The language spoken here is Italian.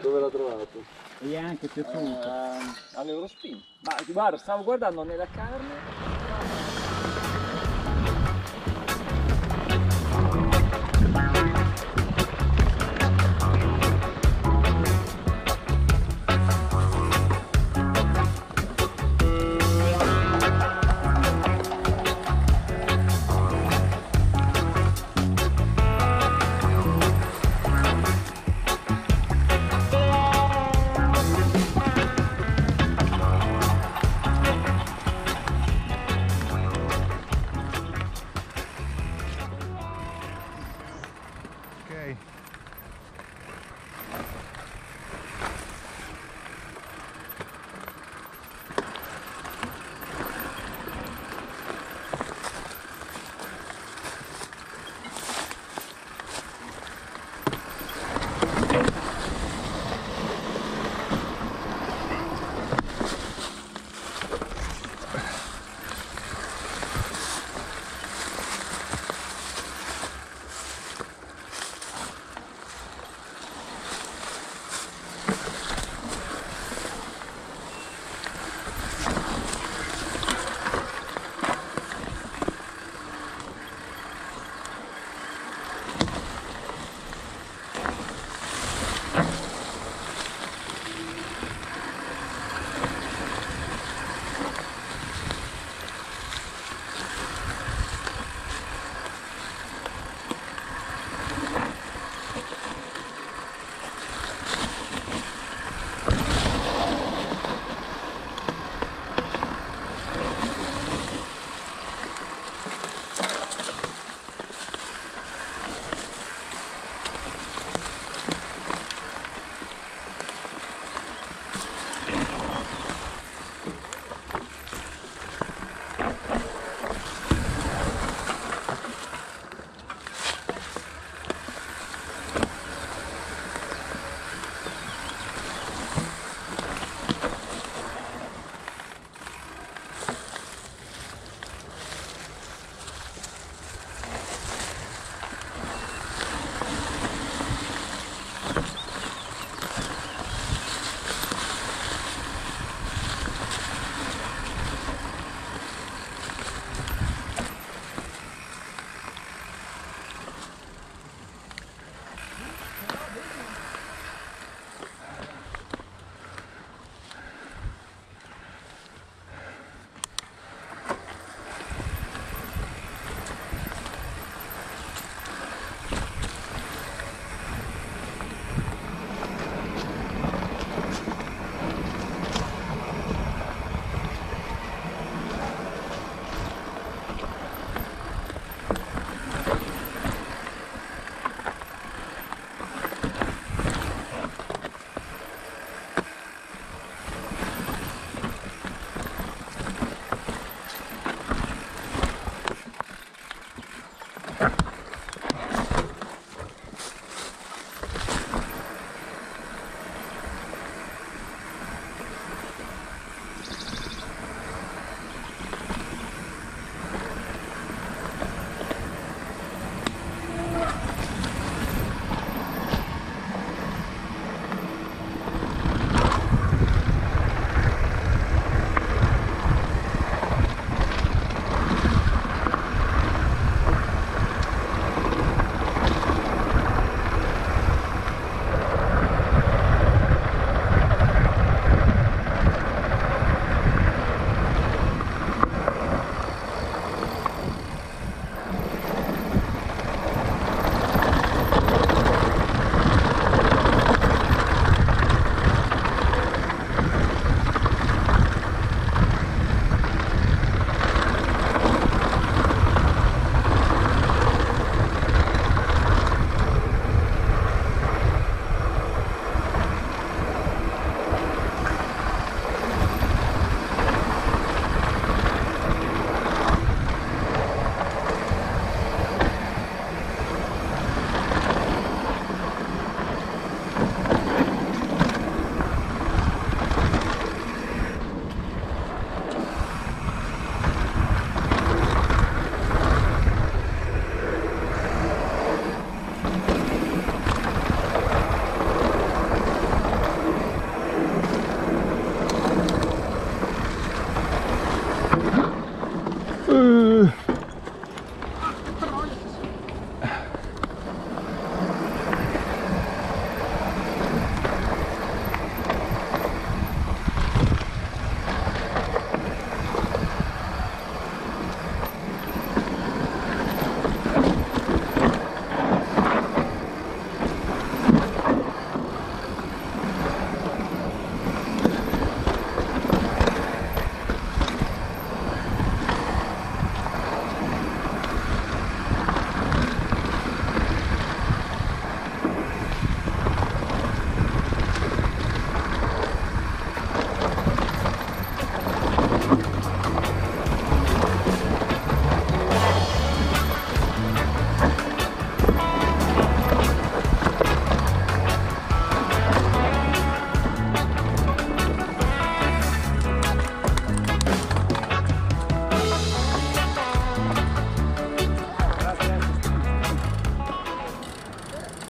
Dove l'ha trovato? E è anche piaciuto. Ehm, uh, all'Eurospin. Ma guarda, stavo guardando nella carne.